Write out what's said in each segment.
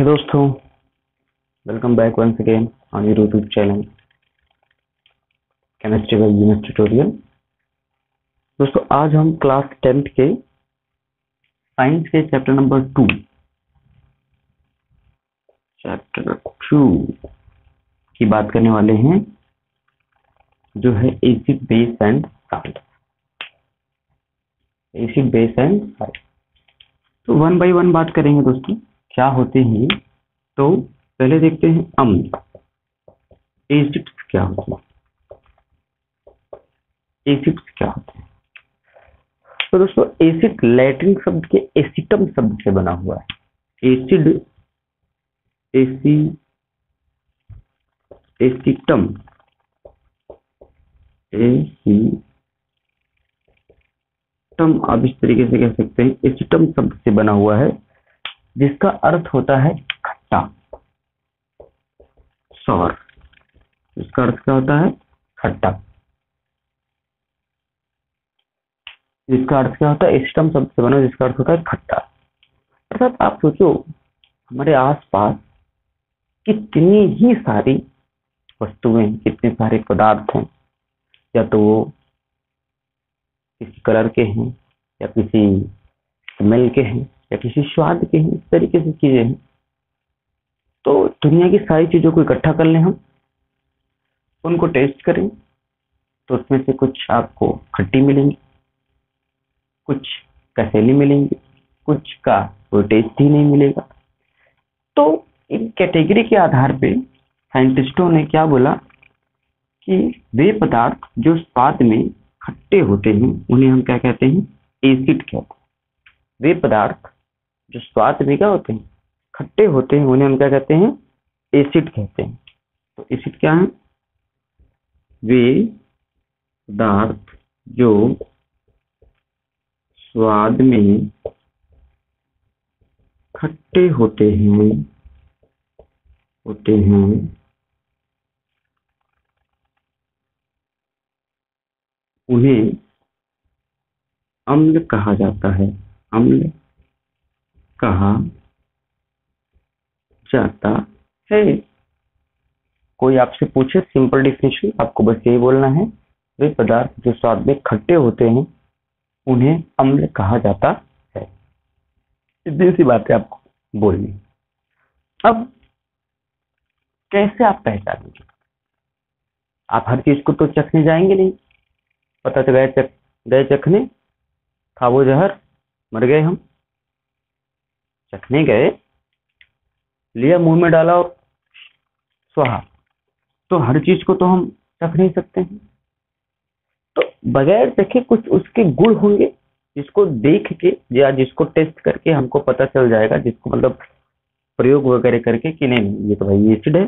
Hey दोस्तों। Welcome back once again on your YouTube channel chemistry का unit tutorial दोस्तों, आज हम क्लास टेंथ के साइंस के chapter number two chapter two की बात करने वाले हैं, जो है acid base and salt acid base and salt तो वन बाय वन बात करेंगे दोस्तों। क्या होते हैं? तो पहले देखते हैं अम्ल। एसिड क्या होते हैं? एसिड क्या होते हैं? तो दोस्तों एसिड लैटिन शब्द के एसिटम शब्द से बना हुआ है। एसिड एसी एसिटम एसिटम आप इस तरीके से कह सकते हैं एसिटम शब्द से बना हुआ है। जिसका अर्थ होता है खट्टा। सौर। इसका अर्थ क्या होता है? खट्टा। जिसका अर्थ क्या होता है? स्टम शब्द से बना जिसका अर्थ होता है खट्टा। अर्थात आप सोचो, हमारे आसपास कितनी ही सारी वस्तुएँ, कितने सारे पदार्थ हैं। या तो वो किसी कलर के हैं, या किसी स्मेल के हैं। या किसी स्वाद के हैं इस तरीके से चीज़ें हैं। तो दुनिया की सारी चीज़ों को इकट्ठा कर लें हम, उनको टेस्ट करें तो उसमें से कुछ आपको खट्टी मिलेंगी, कुछ कसैली मिलेंगी, कुछ का कोई टेस्ट ही नहीं मिलेगा। तो इन कैटेगरी के आधार पे साइंटिस्टों ने क्या बोला कि वे पदार्थ जो स्वाद में खट्टे होते हैं, उन्हें हम क्या कहते हैं? एसिड कहते हैं। वे पदार्थ जो स्वाद में क्या होते हैं खट्टे होते हैं, उन्हें हम क्या कहते हैं? एसिड कहते हैं। तो एसिड क्या है? वे पदार्थ जो स्वाद में खट्टे होते हैं होते हैं, उन्हें अम्ल कहा जाता है। अम्ल कहा जाता है? कोई आपसे पूछे? सिंपल डिफिनेशन आपको बस यही बोलना है। वे पदार्थ जो स्वाद में खट्टे होते हैं, उन्हें अम्ल कहा जाता है। इतनी सी बातें आपको बोलनी अब, कैसे आप पहचानेंगे आप हर चीज़ को तो चखने जाएँगे नहीं। पता तो गए चख, गए चखने। खाबो जहर, मर गए हम। चखने गए लिया मुँह में डाला और स्वाहा। तो हर चीज़ को तो हम चख नहीं सकते। हैं तो बगैर चखे कुछ उसके गुण होंगे, जिसको देख के या जिसको टेस्ट करके हमको पता चल जाएगा, जिसको मतलब प्रयोग वगैरह करके कि नहीं, ये तो भाई एसिड है।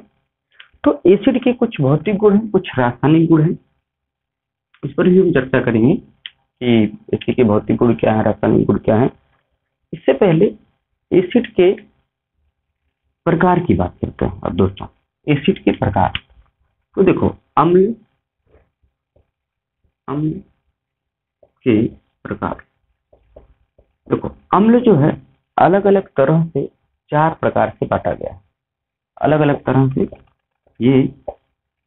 तो एसिड के कुछ भौतिक गुण हैं, कुछ रासायनिक गुण हैं। इस पर भी हम चर्चा करेंगे कि एसिड के भौतिक गुण क्या है, रासायनिक गुण क्या है। इससे पहले एसिड के प्रकार की बात करते हैं, अब दोस्तों एसिड के प्रकार। तो देखो, अम्ल अम्ल के प्रकार। देखो, अम्ल जो है अलग अलग तरह से चार प्रकार से बांटा गया है। अलग अलग तरह से ये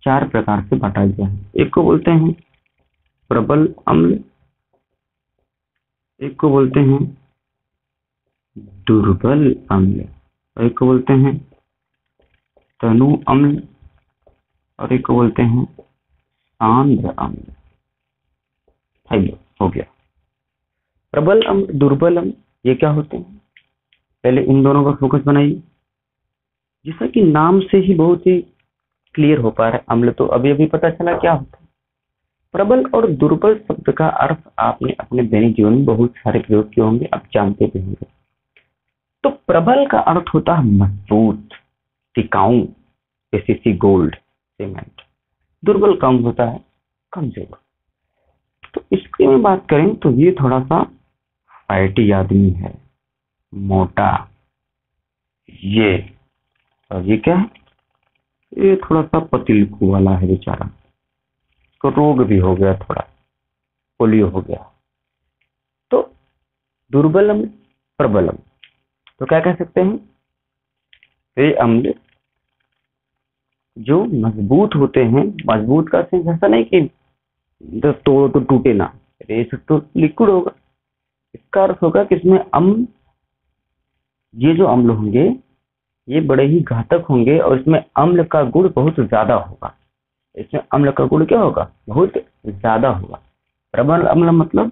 चार प्रकार से बांटा गया है। एक को बोलते हैं प्रबल अम्ल, एक को बोलते हैं दुर्बल अम्ल। और एक को बोलते हैं तनु अम्ल और एक को बोलते हैं सांद्र अम्ल। हाइलो हो गया। प्रबल अम्ल, दुर्बल अम्ल, ये क्या होते हैं? पहले इन दोनों का फोकस बनाइए। जैसा कि नाम से ही बहुत ही क्लियर हो पा रहा है अम्ल तो अभी अभी पता चला क्या होता है? प्रबल और दुर्बल शब्द का अर्थ आपने अपने दैनिक जीवन में बहुत सारे प्रयोग किए होंगे, आप जानते भी होंगे। तो प्रबल का अर्थ होता है मज़बूत, टिकाऊ जैसे गोल्ड, सीमेंट। दुर्बल कम होता है कमज़ोर। तो इसकी में बात करें तो ये थोड़ा सा फैटी आदमी है, मोटा। ये, और ये क्या है? ये थोड़ा सा पतिलकू वाला है बेचारा। तो रोग भी हो गया थोड़ा, पोलियो हो गया। तो दुर्बलम प्रबलम। तो क्या कह सकते हैं? वे अम्ल जो मज़बूत होते हैं, मज़बूत का सेंस ऐसा नहीं कि तोड़ो तो टूटे ना, रेस तो लिक्विड होगा। इसका अर्थ होगा कि इसमें अम्ल ये जो अम्ल होंगे, ये बड़े ही घातक होंगे और इसमें अम्ल का गुण बहुत ज़्यादा होगा। इसमें अम्ल का गुण क्या होगा? बहुत ज़्यादा होगा। प्रबल अम्ल मतलब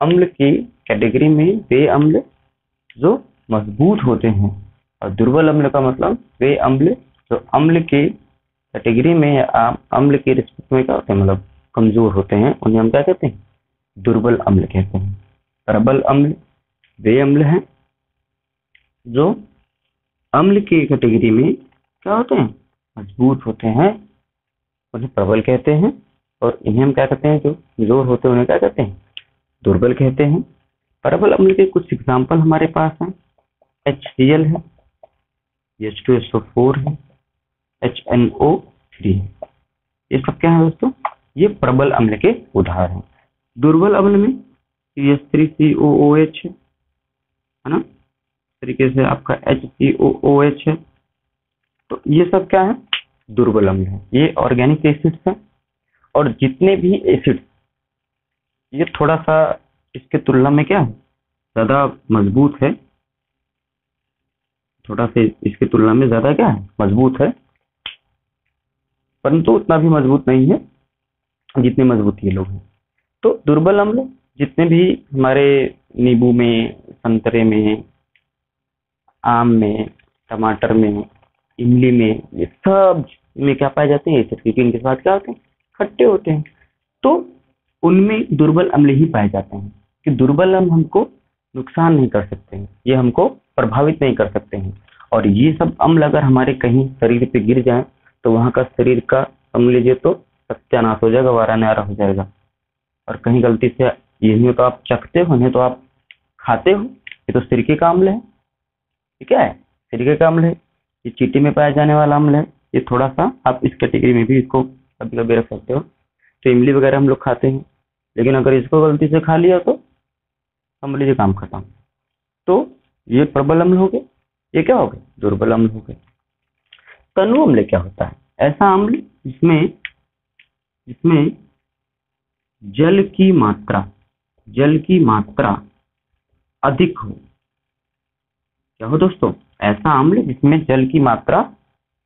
अम्ल की कैटेगरी में वे अम्ल जो मज़बूत होते हैं। और दुर्बल अम्ल का मतलब वे अम्ल, जो अम्ल के कैटेगरी में या अम्ल के रिस्पेक्ट में क्या होते हैं? मतलब कमज़ोर होते हैं, उन्हें हम क्या कहते हैं? दुर्बल अम्ल कहते हैं। प्रबल अम्ल वे अम्ल हैं, जो अम्ल के कैटेगरी में क्या होते हैं? मज़बूत होते हैं, उन्हें प्रबल कहते हैं, और इन्हें हम क्या कहते हैं? जो कमज़ोर होते हैं, उन्हें क्या कहते हैं? दुर्बल कहते हैं। प्रबल अम्ल के कुछ एग्ज़ाम्पल हमारे पास हैं। एच सी एल है H two S O four है एच एन ओ थ्री है। ये सब क्या है दोस्तों? ये प्रबल अम्ल के उदाहरण हैं। दुर्बल अम्ल में C S three C O O H है ना? तरीके से आपका H C O O H है। तो ये सब क्या है? दुर्बल अम्ल है। ये ऑर्गेनिक एसिड्स है और जितने भी एसिड ये थोड़ा सा इसके तुलना में क्या है? ज़्यादा मज़बूत है। थोड़ा सा इसके तुलना में ज़्यादा क्या है? मज़बूत है। परंतु उतना भी मज़बूत नहीं है जितने मज़बूत ये लोग हैं। तो दुर्बल अम्ल जितने भी हमारे नींबू में, संतरे में, आम में, टमाटर में, इमली में, ये सब में क्या पाए जाते हैं? एसिड, क्योंकि इनके साथ क्या होते हैं? खट्टे होते हैं। तो उनमें दुर्बल अम्ल ही पाए जाते हैं। कि दुर्बल अम्ल हमको नुकसान नहीं कर सकते हैं। ये हमको प्रभावित नहीं कर सकते हैं। और ये सब अम्ल अगर हमारे कहीं शरीर पे गिर जाए तो वहाँ का शरीर का समझ लीजिए तो सत्यानाश हो जाएगा वारा न्यारा हो जाएगा। और कहीं गलती से ये नहीं तो आप चखते हो, नहीं तो आप खाते हो, ये तो सिरके का अम्ल है। ठीक है? सिरके का अम्ल है, ये चीटी में पाया जाने वाला अम्ल है, ये थोड़ा सा आप इस कैटेगरी में भी इसको कभी कभी रख सकते हो। तो इमली वगैरह हम लोग खाते हैं, लेकिन अगर इसको गलती से खा लिया तो समझ लीजिए काम खत्म। तो ये प्रबल अम्ल हो गए, ये क्या हो गए? दुर्बल अम्ल हो गए। तनु अम्ल क्या होता है? ऐसा अम्ल जिसमें जिसमें जल की मात्रा, जल की मात्रा अधिक हो। क्या हो दोस्तों? ऐसा अम्ल जिसमें जल की मात्रा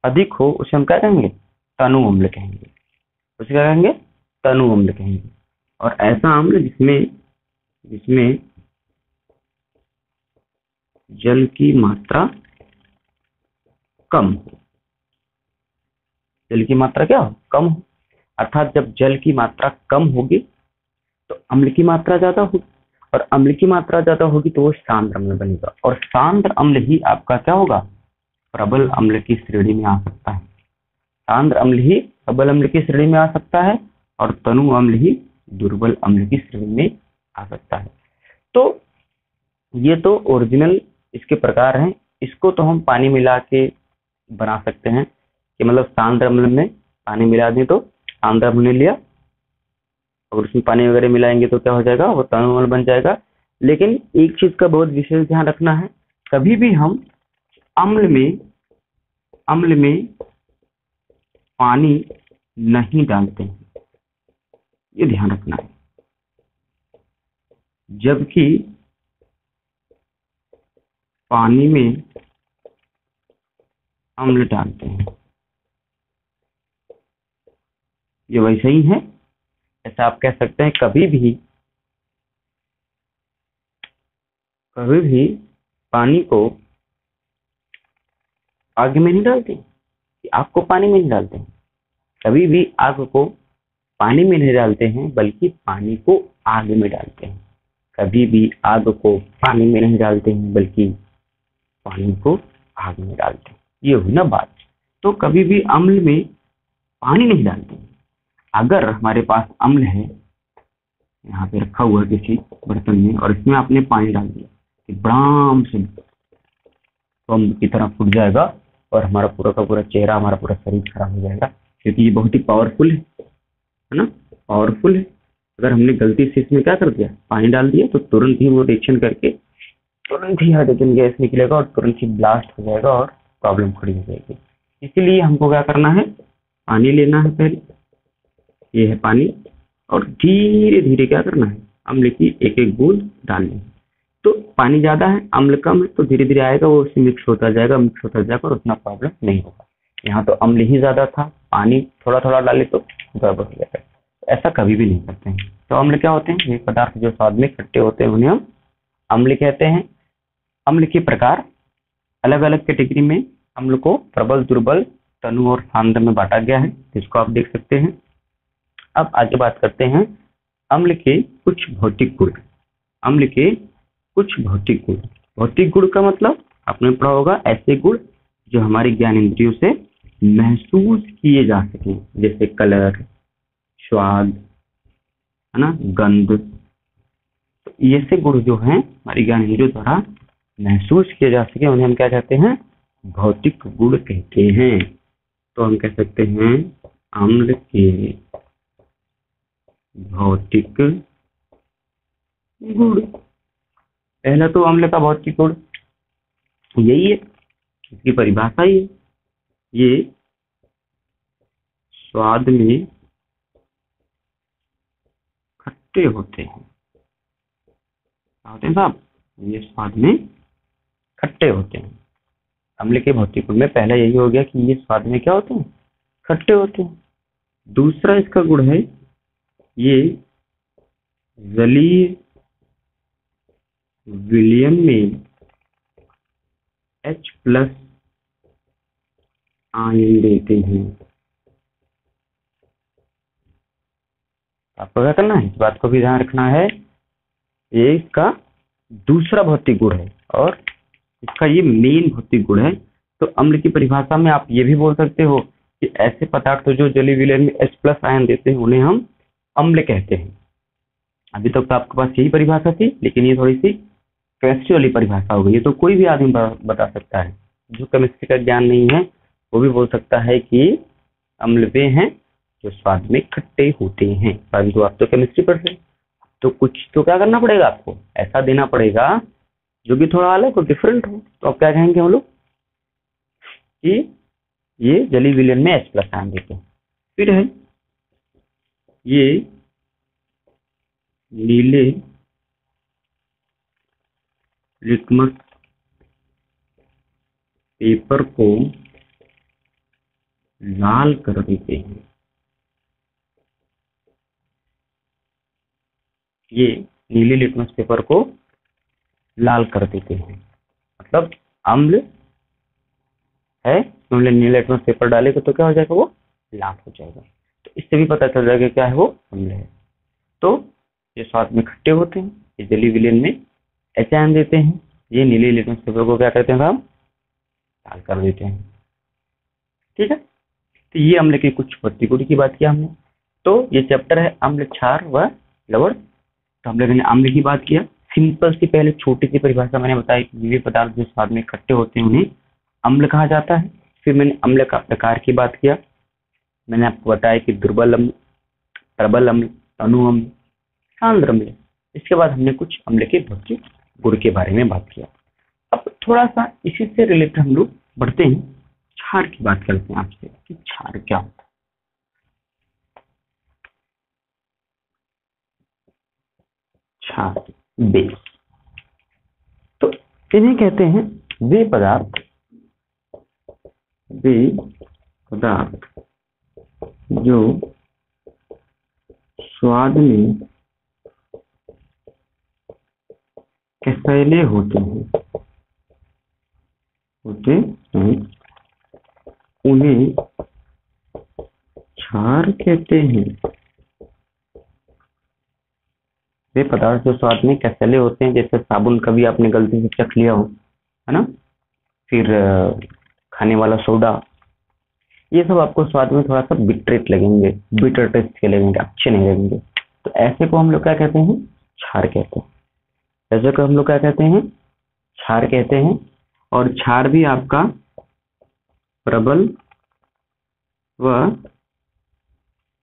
अधिक हो, उसे हम क्या कहेंगे? तनु अम्ल कहेंगे। उसे क्या कहेंगे? तनु अम्ल कहेंगे। और ऐसा अम्ल जिसमें जिसमें जल की मात्रा कम हो। जल की मात्रा क्या हो? कम हो। अर्थात जब जल की मात्रा कम होगी तो अम्ल की मात्रा ज़्यादा होगी और अम्ल की मात्रा ज़्यादा होगी तो वो सांद्र अम्ल बनेगा। और सांद्र अम्ल ही आपका क्या होगा? प्रबल अम्ल की श्रेणी में आ सकता है। सांद्र अम्ल ही प्रबल अम्ल की श्रेणी में आ सकता है और तनु अम्ल ही दुर्बल अम्ल की श्रेणी में आ सकता है। तो ये तो ओरिजिनल इसके प्रकार हैं। इसको तो हम पानी मिला के बना सकते हैं कि मतलब सांद्र अम्ल में पानी मिला दें तो सांद्र अम्ल ने लिया। अगर उसमें पानी वगैरह मिलाएँगे तो क्या हो जाएगा? वो तनु अम्ल बन जाएगा। लेकिन एक चीज़ का बहुत विशेष ध्यान रखना है, कभी भी हम अम्ल में अम्ल में पानी नहीं डालते हैं। ये ध्यान रखना है। जबकि पानी में अम्ल डालते हैं। ये वैसे ही है। ऐसा आप कह सकते हैं, कभी भी कभी भी पानी को आग में नहीं डालते आग को पानी में नहीं डालते कभी भी आग को पानी में नहीं डालते हैं, बल्कि पानी को आग में डालते हैं। कभी भी आग को पानी में नहीं डालते हैं, बल्कि पानी को आग में डालते ये हुई ना बात। तो कभी भी अम्ल में पानी नहीं डालते। अगर हमारे पास अम्ल है, यहाँ पे रखा हुआ किसी बर्तन में, और इसमें आपने पानी डाल दिया, कि ब्राम से बम की तरह फूट जाएगा, और हमारा पूरा का पूरा चेहरा, हमारा पूरा शरीर खराब हो जाएगा, क्योंकि ये बहुत ही पावरफुल है है ना? पावरफुल है। अगर हमने गलती से इसमें क्या कर दिया, पानी डाल दिया तो तुरंत ही वो रिएक्शन करके तुरंत ही हाइड्रोजन गैस निकलेगा और तुरंत ही ब्लास्ट हो जाएगा और प्रॉब्लम खड़ी हो जाएगी। इसीलिए हमको क्या करना है? पानी लेना है पहले। ये है पानी और धीरे धीरे क्या करना है? अम्ल की एक एक बूंद डालनी है। तो पानी ज़्यादा है, अम्ल कम है तो धीरे धीरे आएगा, वो उससे मिक्स होता जाएगा मिक्स होता जाएगा और उतना प्रॉब्लम नहीं होगा। यहाँ तो अम्ल ही ज़्यादा था, पानी थोड़ा थोड़ा डाले तो गड़बड़ हो है। ऐसा कभी भी नहीं करते हैं। तो अम्ल क्या होते हैं? ये पदार्थ जो स्वाद में खट्टे होते हैं, उन्हें हम अम्ल कहते हैं। अम्ल के प्रकार अलग अलग कैटेगरी में अम्ल को प्रबल, दुर्बल, तनु और सांद्र में बांटा गया है, जिसको आप देख सकते हैं। अब आगे बात करते हैं अम्ल के कुछ भौतिक गुण। अम्ल के कुछ भौतिक गुण। भौतिक गुण का मतलब आपने पढ़ा होगा, ऐसे गुण जो हमारे ज्ञान इंद्रियों से महसूस किए जा सके, जैसे कलर, स्वाद, है ना, गंध तो ऐसे गुण जो है, हमारी ज्ञान इंद्रियों द्वारा महसूस किए जा सके, उन्हें हम क्या कहते हैं? भौतिक गुण कहते हैं। तो हम कह सकते हैं, अम्ल के भौतिक गुण। पहला तो अम्ल का भौतिक गुण। यही है, इसकी परिभाषा ही है। ये स्वाद में खट्टे होते हैं। होते हैं साहब ये स्वाद में खट्टे होते हैं। अम्ल के भौतिक गुण में पहला यही हो गया कि ये स्वाद में क्या होते हैं? खट्टे होते हैं। दूसरा इसका गुण है, ये जलीय विलियन में H प्लस आयन देते हैं। आपको क्या करना है? इस बात को भी ध्यान रखना है। ये इसका दूसरा भौतिक गुण है और इसका ये मेन भौतिक गुण है। तो अम्ल की परिभाषा में आप ये भी बोल सकते हो कि ऐसे पदार्थ जो जली विलयन में H प्लस आयन देते हैं, उन्हें हम अम्ल कहते हैं। अभी तक तो आपके पास यही परिभाषा थी, लेकिन ये थोड़ी सी केमिस्ट्री वाली परिभाषा हो गई है। तो कोई भी आदमी बता सकता है। जो केमिस्ट्री का ज्ञान नहीं है, वो भी बोल सकता है कि अम्ल वे हैं जो स्वाद में खट्टे होते हैं। परंतु आप तो केमिस्ट्री पढ़ रहे तो कुछ तो क्या करना पड़ेगा आपको? ऐसा देना पड़ेगा, जो कि थोड़ा अलग हो डिफरेंट हो तो आप क्या कहेंगे हम लोग? कि ये जली विलियन में एच प्लस देते हैं फिर है, ये नीले लिटमस पेपर को लाल कर देते हैं। ये नीले लिटमस पेपर को लाल कर देते हैं। मतलब अम्ल है हमने नीले लिटमस पेपर डालेगा तो क्या हो जाएगा वो? लाल हो जाएगा। तो इससे भी पता चल जाएगा क्या है वो अम्ल है। तो ये स्वाद में खट्टे होते हैं, ये जली विलियन में ऐसे आन देते हैं। ये नीले लिटमस पेपर को क्या करते हैं हम? लाल कर देते हैं। ठीक है? तो ये अम्ल की कुछ प्रतिकूल की बात किया हमने। तो ये चैप्टर है अम्ल क्षार व लवण। तो हम लोगों ने अम्ल की बात किया। सिंपल सी पहले छोटी सी परिभाषा मैंने बताई कि पदार्थ जो स्वाद में इकट्ठे होते हैं उन्हें अम्ल कहा जाता है। फिर मैंने अम्ल का प्रकार की बात किया। मैंने आपको बताया कि दुर्बल अम्ल, प्रबल अम्ल अनु अम्ल, सांद्र अम्ल। इसके बाद हमने कुछ अम्ल के भौतिक गुण के बारे में बात किया। अब थोड़ा सा इसी से रिलेटेड हम लोग बढ़ते हैं। क्षार की बात करते हैं आपसे कि क्षार क्या होता है। क्षार बेस तो इन्हें कहते हैं वे पदार्थ वे पदार्थ जो स्वाद में कैसैले होते हैं होते हैं, उन्हें छार कहते हैं। वे पदार्थ जो स्वाद में कैसैले होते हैं, जैसे साबुन कभी आपने गलती से चख लिया हो, है ना? फिर खाने वाला सोडा, ये सब आपको स्वाद में थोड़ा सा बिट्रेट लगेंगे बिटर टेस्ट के लगेंगे, अच्छे नहीं लगेंगे। तो ऐसे को हम लोग क्या कहते हैं? छार कहते हैं। ऐसे को हम लोग क्या कहते हैं? छार कहते हैं। और छार भी आपका प्रबल व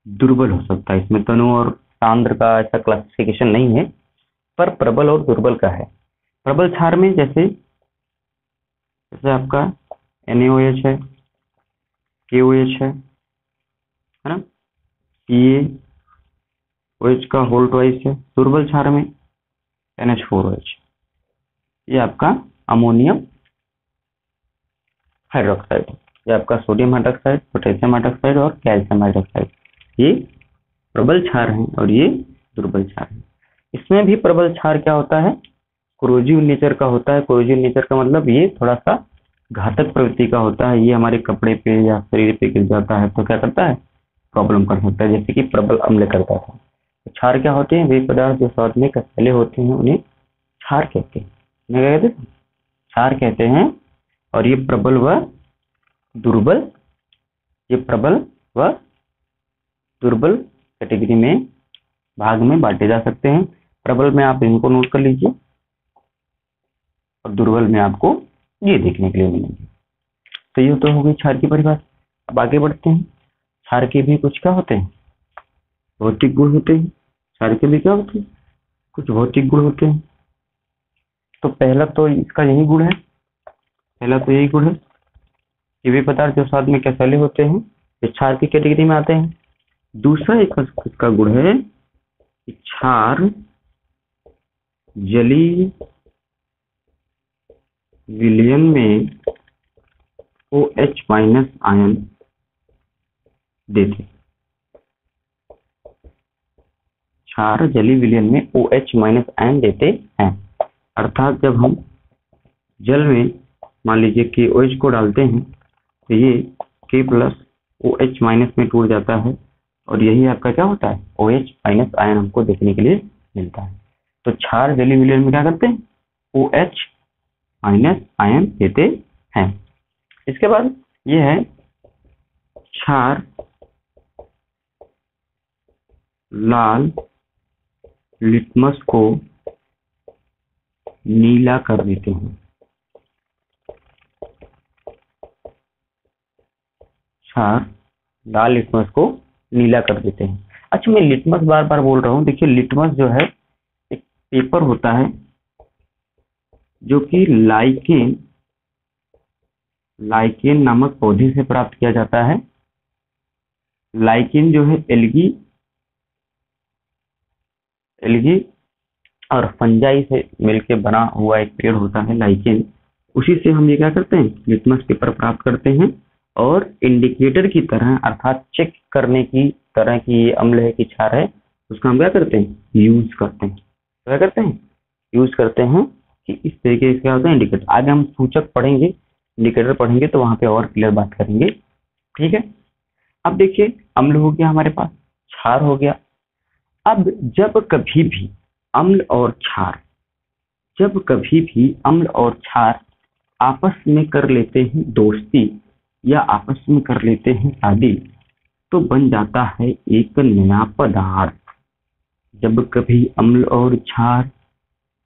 दुर्बल हो सकता है। इसमें तनु और सांद्र का ऐसा क्लासिफिकेशन नहीं है, पर प्रबल और दुर्बल का है। प्रबल क्षार में जैसे जैसे आपका NaOH है KOH है है ना? ये OH का होल ट्वाइस है, दुर्बल क्षार में एन एच NH4OH ये आपका अमोनियम हाइड्रोक्साइड ये आपका सोडियम हाइड्रोक्साइड पोटेशियम हाइड्रोक्साइड और कैल्शियम हाइड्रोक्साइड ये प्रबल क्षार हैं और ये दुर्बल क्षार है। इसमें भी प्रबल क्षार क्या होता है? क्रोजिव नेचर का होता है। क्रोजिव नेचर का मतलब ये थोड़ा सा घातक प्रवृत्ति का होता है। ये हमारे कपड़े पे या शरीर पे गिर जाता है तो क्या करता है? प्रॉब्लम कर सकता है। जैसे कि प्रबल अम्ल करता था। तो क्षार क्या होते हैं? वे पदार्थ जो स्वाद में कसैले होते हैं, उन्हें क्षार कहते हैं। क्या कहते हैं क्षार कहते हैं और ये प्रबल व दुर्बल, ये प्रबल व दुर्बल कैटेगरी में भाग में बांटे जा सकते हैं। प्रबल में आप इनको नोट कर लीजिए और दुर्बल में आपको ये देखने के लिए मिलेंगे। तो ये तो हो गई क्षार की परिभाषा। अब आगे बढ़ते हैं। क्षार के भी कुछ क्या होते हैं? भौतिक गुण होते हैं। क्षार के भी क्या होते हैं? कुछ भौतिक गुण होते हैं। तो पहला तो इसका यही गुण है। पहला तो यही गुण है ये वे पदार्थ जो स्वाद में कैसेले होते हैं। ये क्षार की कैटेगरी में आते हैं। दूसरा एक इसका गुण है कि क्षार जलीय विलयन में ओ एच माइनस आयन देते। क्षार जलीय विलयन में ओ एच माइनस आयन देते हैं। अर्थात जब हम जल में, मान लीजिए के ओ एच को डालते हैं तो ये के प्लस ओ एच माइनस में टूट जाता है। और यही आपका क्या होता है? ओ एच माइनस आयन हमको देखने के लिए मिलता है। तो क्षार जली विलयन में क्या करते हैं? ओ एच माइनस आयन देते हैं। इसके बाद ये है क्षार लाल लिटमस को नीला कर देते हैं। क्षार लाल लिटमस को नीला कर देते हैं। अच्छा मैं लिटमस बार बार बोल रहा हूँ। देखिए लिटमस जो है, एक पेपर होता है, जो कि लाइकेन लाइकेन नामक पौधे से प्राप्त किया जाता है। लाइकेन जो है एलगी एलगी और फंजाई से मिलकर बना हुआ एक पेड़ होता है लाइकेन उसी से हम ये क्या करते हैं? लिटमस पेपर प्राप्त करते हैं। और इंडिकेटर की तरह, अर्थात चेक करने की तरह की ये अम्ल है कि क्षार है, उसका हम क्या करते हैं? यूज़ करते हैं। क्या करते हैं? यूज़ करते हैं कि इस तरीके से क्या होता है इंडिकेटर आगे हम सूचक पढ़ेंगे इंडिकेटर पढ़ेंगे तो वहाँ पे और क्लियर बात करेंगे। ठीक है? अब देखिए, अम्ल हो गया हमारे पास, क्षार हो गया। अब जब कभी भी अम्ल और क्षार, जब कभी भी अम्ल और क्षार आपस में कर लेते हैं दोस्ती या आपस में कर लेते हैं शादी तो बन जाता है एक नया पदार्थ। जब कभी अम्ल और क्षार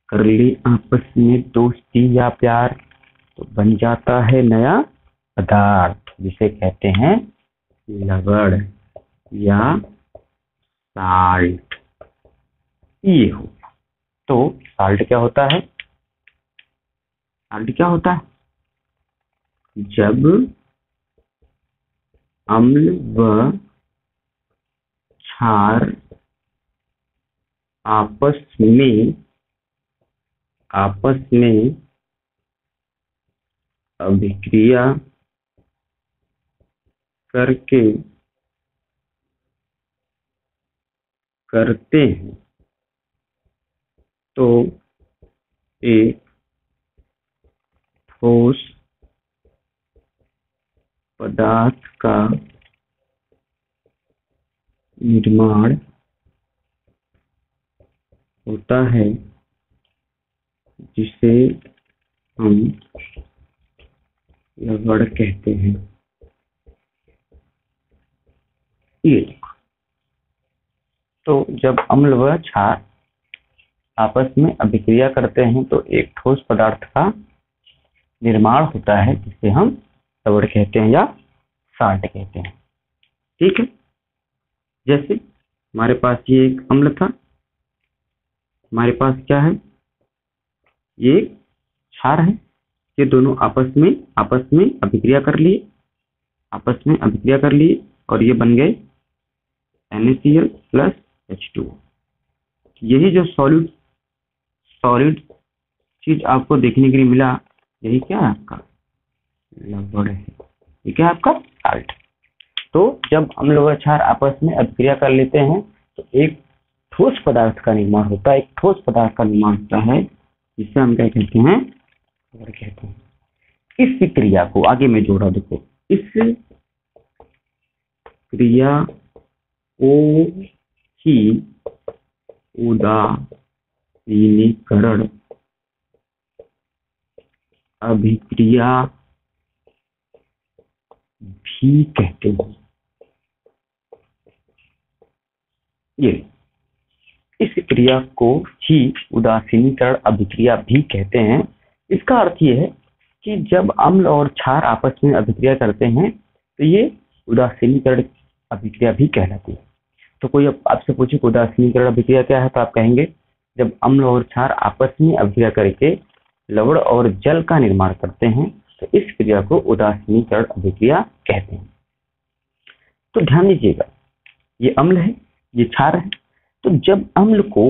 कर ले आपस में दोस्ती या प्यार तो बन जाता है नया पदार्थ, जिसे कहते हैं लवण या साल्ट ये हो। तो साल्ट क्या होता है? साल्ट क्या होता है? जब अम्ल व क्षार आपस में आपस में अभिक्रिया करके करते हैं तो एक ठोस पदार्थ का निर्माण होता है, जिसे हम लवड़ कहते हैं। ये तो जब अम्ल व क्षार आपस में अभिक्रिया करते हैं तो एक ठोस पदार्थ का निर्माण होता है, जिसे हम लवड़ कहते हैं या साल्ट कहते हैं। ठीक है? जैसे हमारे पास ये एक अम्ल था। हमारे पास क्या है? ये क्षार है ये दोनों आपस में आपस में अभिक्रिया कर लिए। आपस में अभिक्रिया कर लिए और ये बन गए NaCl प्लस H2O यही जो सॉलिड सॉलिड चीज़ आपको देखने के लिए मिला, यही क्या है आपका? लगभग है। क्या है आपका? आल्ट तो जब अम्ल व क्षार आपस में अभिक्रिया कर लेते हैं तो एक ठोस पदार्थ का निर्माण होता है, एक ठोस पदार्थ का निर्माण होता है, जिसे हम क्या कहते हैं? और कहते हैं। इस क्रिया को आगे में जोड़ा देखो। इस क्रिया को ही उदासीनीकरण अभिक्रिया भी कहते हैं। ये इस क्रिया को ही उदासीनीकरण अभिक्रिया भी कहते हैं। इसका अर्थ ये है कि जब अम्ल और क्षार आपस में अभिक्रिया करते हैं तो ये उदासीनीकरण अभिक्रिया भी कहलाती है। तो कोई आपसे पूछे उदासीनीकरण अभिक्रिया क्या है तो आप कहेंगे, जब अम्ल और क्षार आपस में अभिक्रिया करके लवण और जल का निर्माण करते हैं तो इस क्रिया को उदासीनीकरण अभिक्रिया कहते हैं। तो ध्यान दीजिएगा ये अम्ल है ये क्षार है। तो जब अम्ल को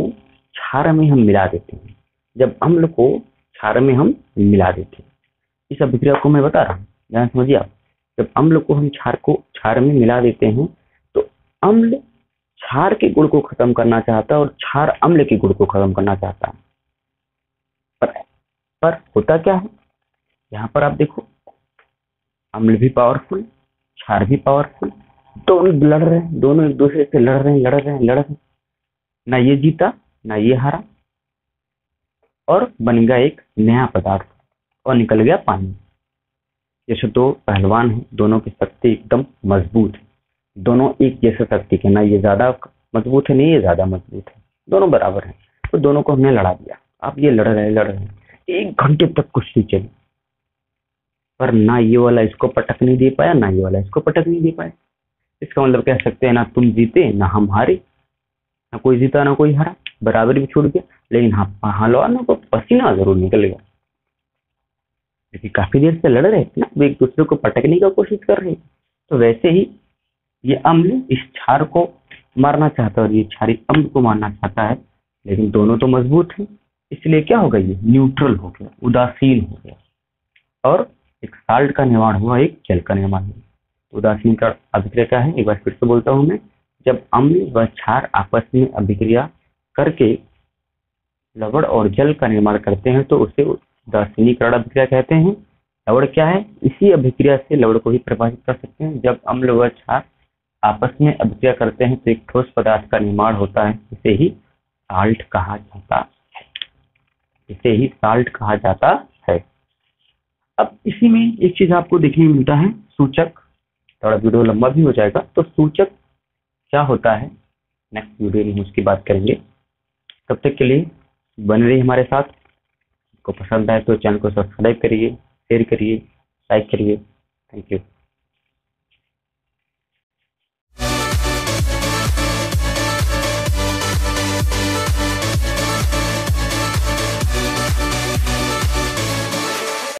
क्षार में हम मिला देते हैं जब अम्ल को क्षार में हम मिला देते हैं इस अभिक्रिया को मैं बता रहा हूँ ध्यान समझिए आप। जब अम्ल को हम क्षार को क्षार में मिला देते हैं तो अम्ल क्षार के गुण को खत्म करना चाहता है और क्षार अम्ल के गुण को खत्म करना चाहता है। पर, पर होता क्या है? यहाँ पर आप देखो, अम्ल भी पावरफुल क्षार भी पावरफुल दोनों लड़ रहे हैं, दोनों एक दूसरे से लड़ रहे हैं, लड़ रहे हैं, लड़ रहे ना ये जीता, ना ये हारा, और बन गया एक नया पदार्थ, और निकल गया पानी। जैसे दो पहलवान हैं, दोनों की शक्ति एकदम मज़बूत है। दोनों एक जैसे शक्ति के ना ये ज़्यादा मज़बूत है नहीं ये ज़्यादा मज़बूत है। दोनों बराबर है तो दोनों को हमने लड़ा दिया। आप ये लड़ रहे लड़ रहे एक घंटे तक कुश्ती चली। पर ना ये वाला इसको पटक नहीं दे पाया, ना ये वाला इसको पटक नहीं दे पाया। इसका मतलब कह सकते हैं ना तुम जीते, ना हम हारे, ना कोई जीता, ना कोई हारा, बराबर भी छूट गया। लेकिन हाँ पहलवानों को पसीना ज़रूर निकल गया। क्योंकि काफ़ी देर से लड़ रहे थे ना, वो एक दूसरे को पटकने का कोशिश कर रहे तो वैसे ही ये अम्ल इस क्षार को मारना चाहता है और ये क्षारी अम्ल को मारना चाहता है। लेकिन दोनों तो मज़बूत है। इसलिए क्या होगा ये न्यूट्रल हो गया, उदासीन हो गया। और एक साल्ट का निर्माण हुआ, एक जल का निर्माण हुआ। तो उदासीन का अभिक्रिया क्या है? एक बार फिर से बोलता हूँ मैं, जब अम्ल व क्षार आपस में अभिक्रिया करके लवण और जल का निर्माण करते हैं तो उसे उदासीनीकरण अभिक्रिया कहते हैं। लवण क्या है? इसी अभिक्रिया से लवण को ही प्रभावित कर सकते हैं। जब अम्ल व क्षार आपस में अभिक्रिया करते हैं तो एक ठोस पदार्थ का निर्माण होता है, इसे ही साल्ट कहा जाता है। इसे ही साल्ट कहा जाता अब इसी में एक चीज़ आपको देखने मिलता है, सूचक। थोड़ा वीडियो लंबा भी हो जाएगा। तो सूचक क्या होता है? नेक्स्ट वीडियो में उसकी बात करेंगे। तब तक के लिए बने रहिए हमारे साथ। को पसंद आए तो चैनल को सब्सक्राइब करिए शेयर करिए लाइक करिए। Thank you